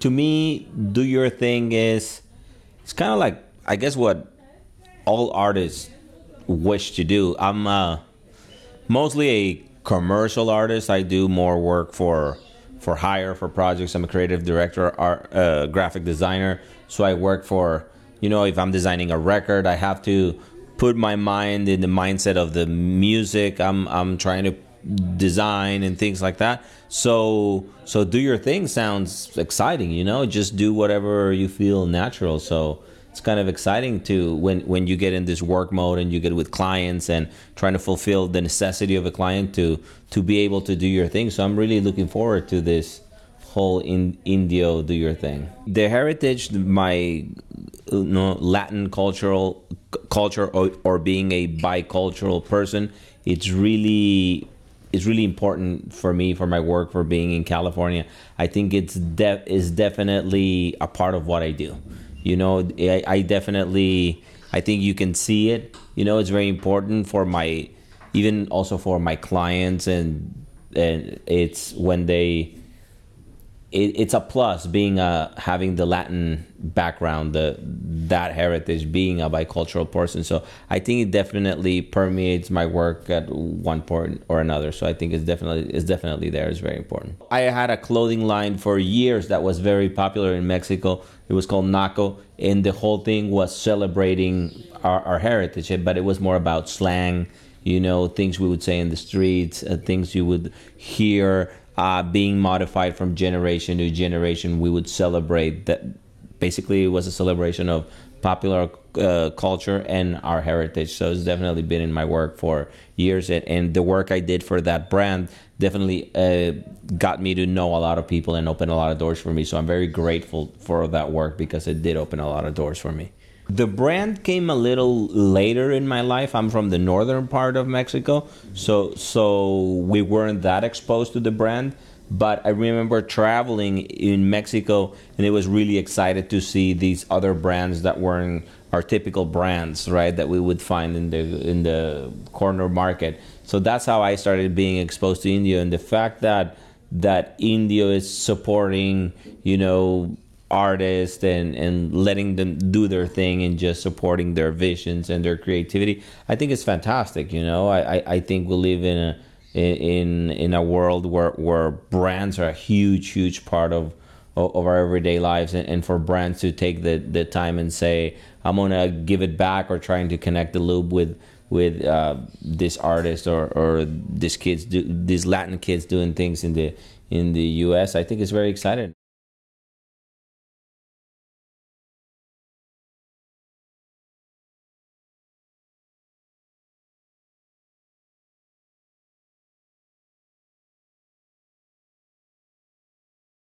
to me, do your thing is it's kind of like I guess what all artists wish to do. I'm uh, mostly a commercial artist. I do more work for for hire for projects. I'm a creative director, art, uh, graphic designer. So I work for you know if I'm designing a record, I have to put my mind in the mindset of the music. I'm I'm trying to design and things like that. So so do your thing sounds exciting, you know, just do whatever you feel natural. So it's kind of exciting to when when you get in this work mode and you get with clients and trying to fulfill the necessity of a client to to be able to do your thing. So I'm really looking forward to this whole in indio do your thing the heritage my you know, latin cultural culture or, or being a bicultural person it's really it's really important for me for my work for being in California. I think it's de- is definitely a part of what I do. You know, I, I definitely I think you can see it. You know, it's very important for my even also for my clients and and it's when they it, it's a plus being a having the Latin background, the that heritage, being a bicultural person. So I think it definitely permeates my work at one point or another. So I think it's definitely it's definitely there. It's very important. I had a clothing line for years that was very popular in Mexico. It was called Naco, and the whole thing was celebrating our, our heritage, but it was more about slang. You know, things we would say in the streets, uh, things you would hear uh, being modified from generation to generation. We would celebrate that. Basically, it was a celebration of popular uh, culture and our heritage. So it's definitely been in my work for years, and, and the work I did for that brand definitely uh, got me to know a lot of people and open a lot of doors for me. So I'm very grateful for that work because it did open a lot of doors for me. The brand came a little later in my life. I'm from the northern part of Mexico, so so we weren't that exposed to the brand. But I remember traveling in Mexico, and it was really excited to see these other brands that weren't our typical brands, right? That we would find in the in the corner market. So that's how I started being exposed to Indio, and the fact that that Indio is supporting, you know, artists and and letting them do their thing and just supporting their visions and their creativity i think it's fantastic you know i i think we live in a in in a world where where brands are a huge huge part of of our everyday lives and, and for brands to take the the time and say i'm gonna give it back or trying to connect the loop with with uh, this artist or, or this kids do, these Latin kids doing things in the in the U.S. I think it's very exciting.